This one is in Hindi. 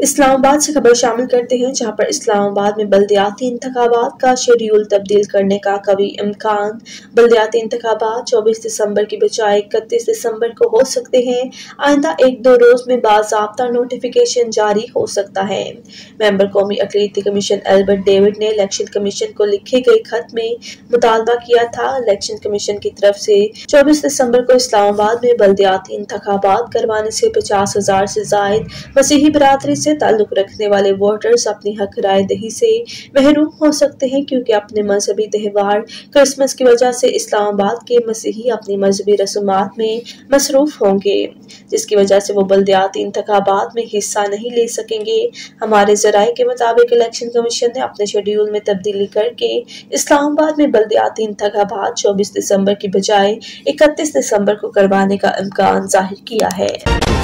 इस्लामाबाद से खबर शामिल करते हैं, जहाँ पर इस्लामाबाद में बल्दियाती इंतबात का शेड्यूल तब्दील करने का कभी इम्कान। बल्दियाती इंतबात चौबीस दिसंबर की बजाय इकतीस दिसंबर को हो सकते हैं। आइंदा एक दो रोज में बाबा नोटिफिकेशन जारी हो सकता है। मेंबर कौमी अकलीती कमीशन एल्बर्ट डेविड ने इलेक्शन कमीशन को लिखे गए खत में मुतालबा किया था। इलेक्शन कमीशन की तरफ़ से चौबीस दिसंबर को इस्लामाबाद में बल्दियाती इंतबात करवाने से पचास हज़ार से जायद मसीही बरदरी से से ताल्लुक रखने वाले वोटर्स अपनी हक राय दही से महरूम हो सकते हैं, क्योंकि अपने मजहबी त्यौहार, क्रिसमस की वजह से इस्लामाबाद के मसीही अपनी मजहबी रसूमात में मसरूफ होंगे, जिसकी वजह से वो बल्दियाती इंतबात में हिस्सा नहीं ले सकेंगे। हमारे जराये के मुताबिक इलेक्शन कमीशन ने अपने शेड्यूल में तब्दीली करके इस्लामाबाद में बल्दियाती इंतबात चौबीस दिसंबर की बजाय इकतीस दिसंबर को करवाने का इम्कान ज़ाहिर किया है।